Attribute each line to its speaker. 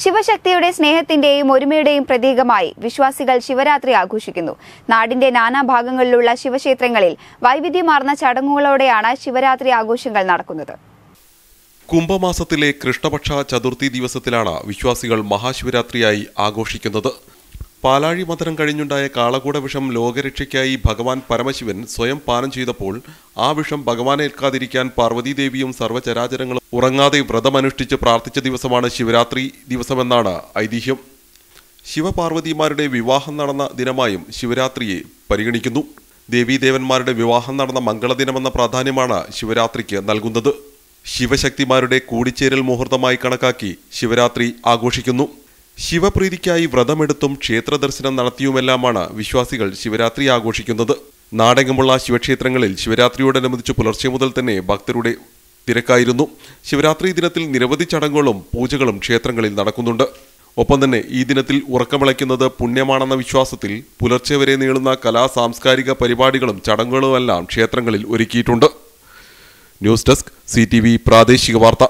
Speaker 1: ശിവശക്തിയുടെ സ്നേഹത്തിന്റെയും ഒരുമയുടെയും പ്രതീകമായി വിശ്വാസികൾ ശിവരാത്രി ആഘോഷിക്കുന്നു. നാടിന്റെ നാനാഭാഗങ്ങളിലുള്ള ശിവക്ഷേത്രങ്ങളിൽ വൈവിധ്യമാർന്ന ചടങ്ങുകളോടെയാണ് ശിവരാത്രി ആഘോഷങ്ങൾ നടക്കുന്നത്.
Speaker 2: കുംഭമാസത്തിലെ കൃഷ്ണപക്ഷ ചതുർത്ഥി ദിവസത്തിലാണ് വിശ്വാസികൾ മഹാശിവരാത്രിയായി ആഘോഷിക്കുന്നത്. പാലാഴി മധുരം കഴിഞ്ഞുണ്ടായ കാളകൂട വിഷം ലോകരക്ഷയ്ക്കായി ഭഗവാൻ പരമശിവൻ സ്വയം പാനം ചെയ്തപ്പോൾ ആ വിഷം ഭഗവാനേൽക്കാതിരിക്കാൻ പാർവതീദേവിയും സർവചരാചരങ്ങളും ഉറങ്ങാതെ വ്രതമനുഷ്ഠിച്ച് പ്രാർത്ഥിച്ച ദിവസമാണ് ശിവരാത്രി ദിവസമെന്നാണ് ഐതിഹ്യം. ശിവപാർവതിമാരുടെ വിവാഹം നടന്ന ദിനമായും ശിവരാത്രിയെ പരിഗണിക്കുന്നു. ദേവീദേവന്മാരുടെ വിവാഹം നടന്ന മംഗളദിനമെന്ന പ്രാധാന്യമാണ് ശിവരാത്രിക്ക് നൽകുന്നത്. ശിവശക്തിമാരുടെ കൂടിച്ചേരൽ മുഹൂർത്തമായി കണക്കാക്കി ശിവരാത്രി ആഘോഷിക്കുന്നു. ശിവപ്രീതിക്കായി വ്രതമെടുത്തും ക്ഷേത്രദർശനം നടത്തിയുമെല്ലാമാണ് വിശ്വാസികൾ ശിവരാത്രി ആഘോഷിക്കുന്നത്. നാടെങ്ങുമുള്ള ശിവക്ഷേത്രങ്ങളിൽ ശിവരാത്രിയോടനുബന്ധിച്ച് പുലർച്ചെ മുതൽ തന്നെ ഭക്തരുടെ തിരക്കായിരുന്നു. ശിവരാത്രി ദിനത്തിൽ നിരവധി ചടങ്ങുകളും പൂജകളും ക്ഷേത്രങ്ങളിൽ നടക്കുന്നുണ്ട്. ഒപ്പം തന്നെ ഈ ദിനത്തിൽ ഉറക്കമിളയ്ക്കുന്നത് പുണ്യമാണെന്ന വിശ്വാസത്തിൽ പുലർച്ചെ വരെ നീളുന്ന കലാ സാംസ്കാരിക പരിപാടികളും ചടങ്ങുകളുമെല്ലാം ക്ഷേത്രങ്ങളിൽ ഒരുക്കിയിട്ടുണ്ട്. ന്യൂസ് ഡെസ്ക് സി പ്രാദേശിക വാർത്ത.